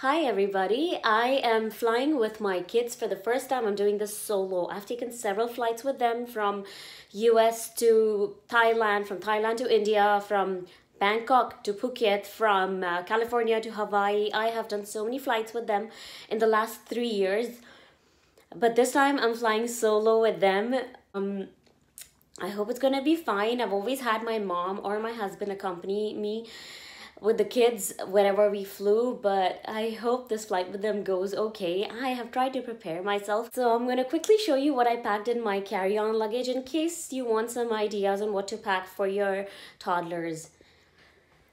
Hi everybody, I am flying with my kids for the first time. I'm doing this solo. I've taken several flights with them from US to Thailand, from Thailand to India, from Bangkok to Phuket, from uh, California to Hawaii. I have done so many flights with them in the last three years. But this time I'm flying solo with them. Um, I hope it's gonna be fine. I've always had my mom or my husband accompany me with the kids whenever we flew, but I hope this flight with them goes okay. I have tried to prepare myself, so I'm gonna quickly show you what I packed in my carry-on luggage in case you want some ideas on what to pack for your toddlers.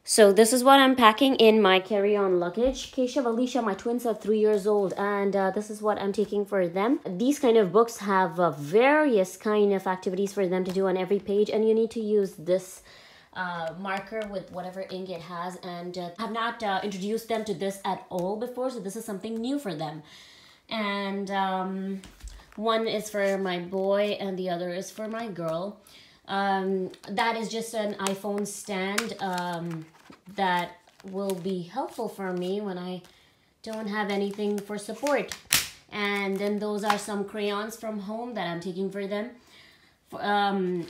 So this is what I'm packing in my carry-on luggage. Keshav, Alicia, my twins are three years old and uh, this is what I'm taking for them. These kind of books have uh, various kind of activities for them to do on every page and you need to use this uh, marker with whatever ink it has and uh, have not uh, introduced them to this at all before so this is something new for them and um, one is for my boy and the other is for my girl um, that is just an iphone stand um, that will be helpful for me when I don't have anything for support. And then those are some crayons from home that I'm taking for them. Um,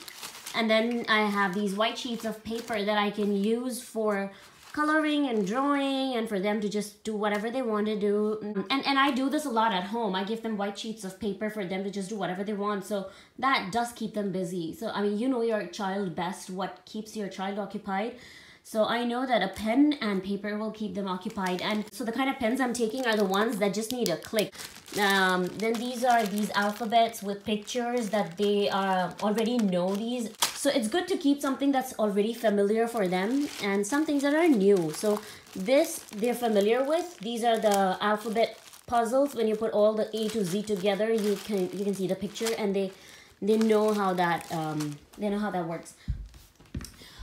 and then I have these white sheets of paper that I can use for coloring and drawing and for them to just do whatever they want to do. And, and I do this a lot at home. I give them white sheets of paper for them to just do whatever they want. So that does keep them busy. So, I mean, you know your child best, what keeps your child occupied. So I know that a pen and paper will keep them occupied. And so the kind of pens I'm taking are the ones that just need a click. Um, then these are these alphabets with pictures that they uh, already know these. So it's good to keep something that's already familiar for them and some things that are new. So this they're familiar with. These are the alphabet puzzles. When you put all the A to Z together, you can you can see the picture and they they know how that um, they know how that works.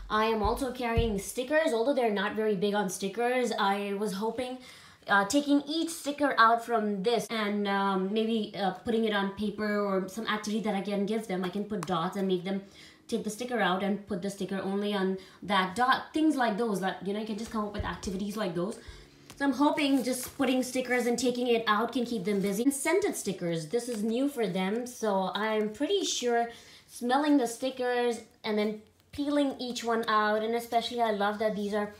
I am also carrying stickers, although they're not very big on stickers. I was hoping uh, taking each sticker out from this and um, maybe uh, putting it on paper or some activity that I can give them. I can put dots and make them take the sticker out and put the sticker only on that dot. Things like those that, you know, you can just come up with activities like those. So I'm hoping just putting stickers and taking it out can keep them busy. And scented stickers, this is new for them. So I'm pretty sure smelling the stickers and then peeling each one out and especially I love that these are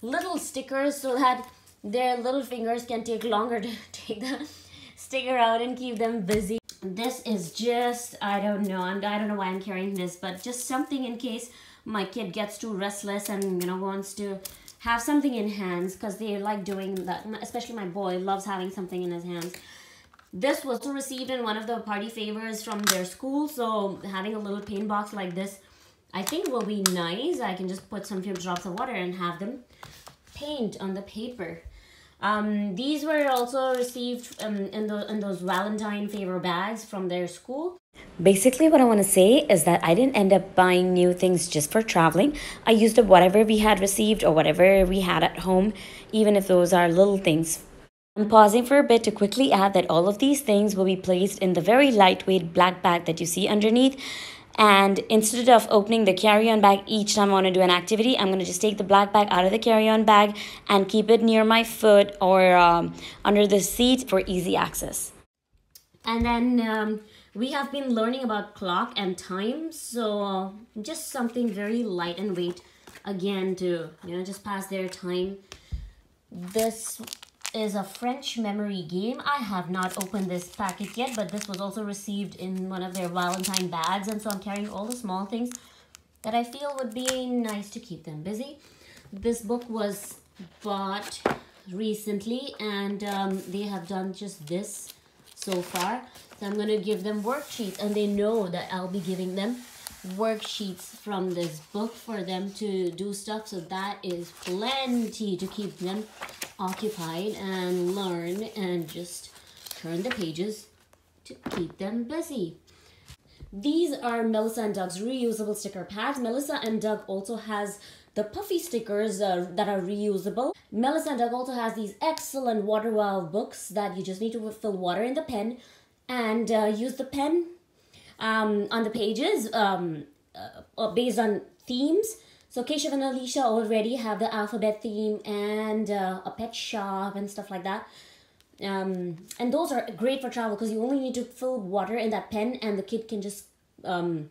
little stickers so that their little fingers can take longer to take the sticker out and keep them busy. This is just, I don't know, I'm, I don't know why I'm carrying this, but just something in case my kid gets too restless and, you know, wants to have something in hands because they like doing that, especially my boy loves having something in his hands. This was received in one of the party favors from their school, so having a little paint box like this I think will be nice. I can just put some few drops of water and have them paint on the paper. Um, these were also received um, in, the, in those Valentine favor bags from their school. Basically, what I want to say is that I didn't end up buying new things just for traveling. I used up whatever we had received or whatever we had at home, even if those are little things. I'm pausing for a bit to quickly add that all of these things will be placed in the very lightweight black bag that you see underneath and instead of opening the carry-on bag each time I want to do an activity, I'm going to just take the black bag out of the carry-on bag and keep it near my foot or um, under the seat for easy access. And then um, we have been learning about clock and time. So just something very light and weight again to, you know, just pass their time. This is a French memory game. I have not opened this packet yet, but this was also received in one of their Valentine bags. And so I'm carrying all the small things that I feel would be nice to keep them busy. This book was bought recently and um, they have done just this so far. So I'm going to give them worksheets and they know that I'll be giving them worksheets from this book for them to do stuff. So that is plenty to keep them occupied and learn and just turn the pages to keep them busy. These are Melissa and Doug's reusable sticker pads. Melissa and Doug also has the puffy stickers uh, that are reusable. Melissa and Doug also has these excellent water wow books that you just need to fill water in the pen and uh, use the pen um, on the pages um, uh, based on themes So Keshav and Alicia already have the alphabet theme and uh, a pet shop and stuff like that. Um, and those are great for travel because you only need to fill water in that pen and the kid can just um,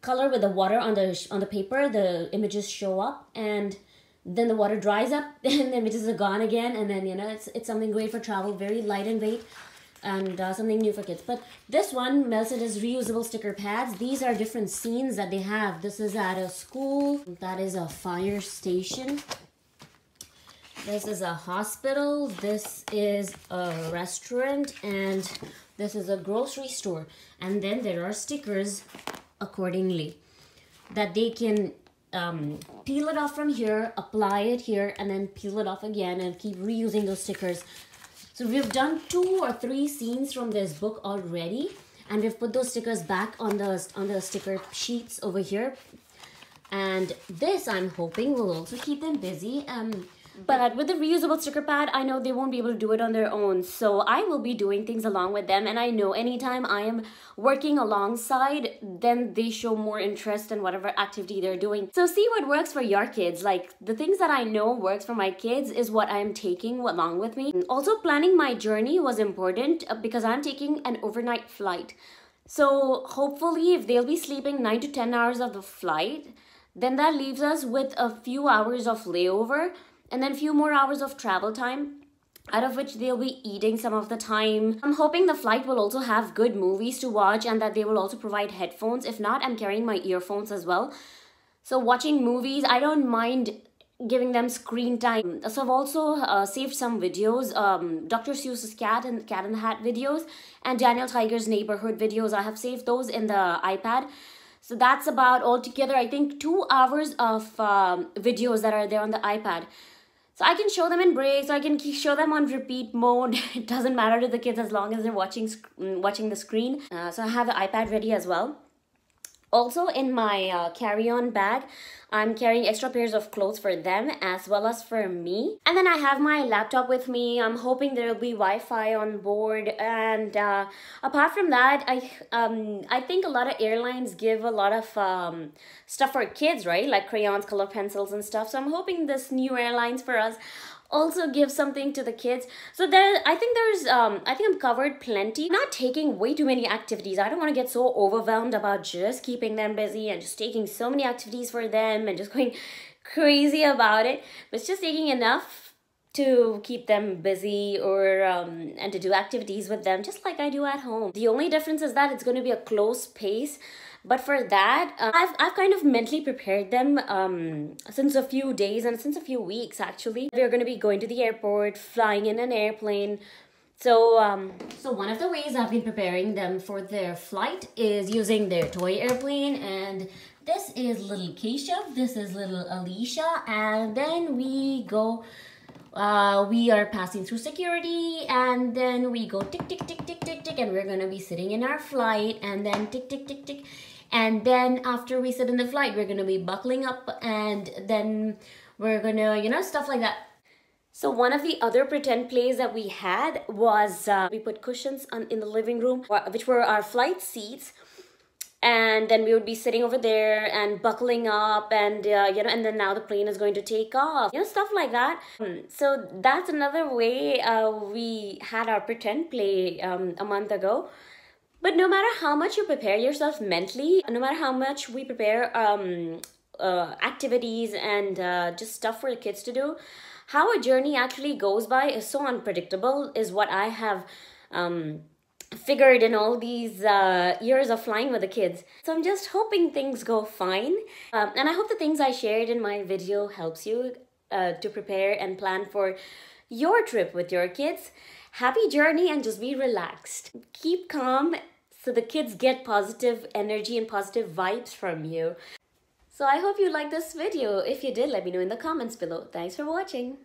color with the water on the on the paper. The images show up and then the water dries up and the images are gone again and then you know it's it's something great for travel. Very light in weight and uh, something new for kids. But this one, Melted is reusable sticker pads. These are different scenes that they have. This is at a school. That is a fire station. This is a hospital. This is a restaurant. And this is a grocery store. And then there are stickers accordingly that they can um, peel it off from here, apply it here, and then peel it off again and keep reusing those stickers so we've done two or three scenes from this book already and we've put those stickers back on the on the sticker sheets over here. And this I'm hoping will also keep them busy. Um, but with the reusable sticker pad, I know they won't be able to do it on their own. So I will be doing things along with them. And I know anytime I am working alongside, then they show more interest in whatever activity they're doing. So see what works for your kids. Like the things that I know works for my kids is what I'm taking along with me. Also planning my journey was important uh, because I'm taking an overnight flight. So hopefully if they'll be sleeping 9 to 10 hours of the flight, then that leaves us with a few hours of layover and then a few more hours of travel time out of which they'll be eating some of the time. I'm hoping the flight will also have good movies to watch and that they will also provide headphones. If not, I'm carrying my earphones as well. So watching movies, I don't mind giving them screen time. So I've also uh, saved some videos, um, Dr. Seuss's Cat and Cat in the Hat videos and Daniel Tiger's Neighborhood videos. I have saved those in the iPad. So that's about altogether, I think, two hours of um, videos that are there on the iPad. So I can show them in breaks, I can show them on repeat mode. it doesn't matter to the kids as long as they're watching mm, watching the screen. Uh, so I have the iPad ready as well. Also in my uh, carry-on bag, I'm carrying extra pairs of clothes for them as well as for me. And then I have my laptop with me. I'm hoping there will be Wi-Fi on board. And uh, apart from that, I um, I think a lot of airlines give a lot of um, stuff for kids, right? Like crayons, color pencils and stuff. So I'm hoping this new airlines for us also give something to the kids. So there i think there's um i think i'm covered plenty. Not taking way too many activities. I don't want to get so overwhelmed about just keeping them busy and just taking so many activities for them and just going crazy about it. But it's just taking enough to keep them busy or um, and to do activities with them just like I do at home. The only difference is that it's going to be a close pace but for that, uh, I've, I've kind of mentally prepared them um, since a few days and since a few weeks actually. We're to be going to the airport, flying in an airplane. So, um, so one of the ways I've been preparing them for their flight is using their toy airplane and this is little Keshav, this is little Alicia, and then we go uh, we are passing through security and then we go tick tick tick tick tick tick and we're gonna be sitting in our flight and then tick tick tick tick and then after we sit in the flight we're gonna be buckling up and then we're gonna you know stuff like that. So one of the other pretend plays that we had was uh, we put cushions on, in the living room which were our flight seats. And then we would be sitting over there and buckling up and uh, you know and then now the plane is going to take off you know stuff like that. Um, so that's another way uh, we had our pretend play um, a month ago but no matter how much you prepare yourself mentally, no matter how much we prepare um, uh, activities and uh, just stuff for the kids to do, how a journey actually goes by is so unpredictable, is what I have um, figured in all these uh, years of flying with the kids. So I'm just hoping things go fine. Um, and I hope the things I shared in my video helps you uh, to prepare and plan for your trip with your kids. Happy journey and just be relaxed. Keep calm so the kids get positive energy and positive vibes from you. So I hope you liked this video. If you did, let me know in the comments below. Thanks for watching.